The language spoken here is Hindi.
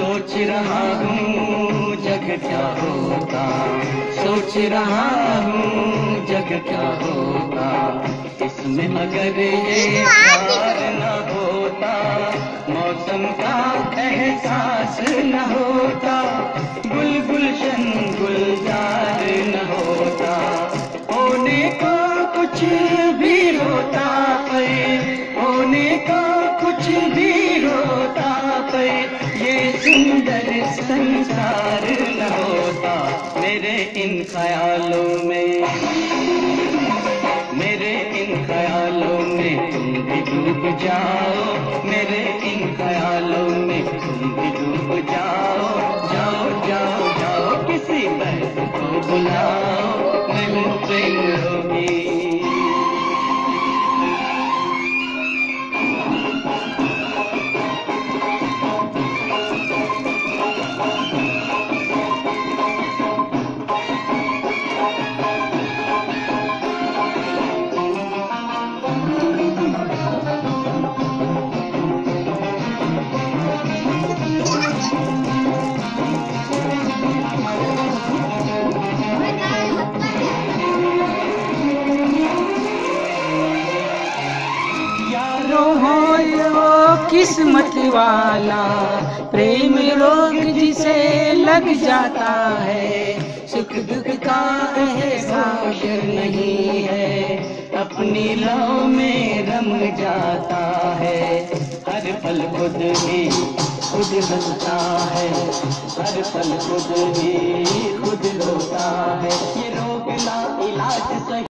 सोच रहा हूँ, जग क्या होगा सोच रहा हूँ, जग क्या होगा इसमें मगर ये न होता, मौसम का एहसास न होता गुल गुलशन गुलजार न होता, होने को कुछ भी होता पर होने को कुछ भी होता सुंदर संसार न होता मेरे इन ख्यालों में। मेरे इन ख्यालों में तुम भी डूब जाओ। मेरे इन ख्यालों में तुम भी डूब जाओ। जाओ जाओ जाओ, किसी बैठ को बुलाओ। मिलते होगी। किस्मत वाला। प्रेम रोग जिसे लग जाता है, सुख दुख का एहसास नहीं है। अपनी लौ में रम जाता है, हर पल खुद ही खुद हंसता है। हर पल खुद ही खुद रोता है। ये रोग ना इलाज सही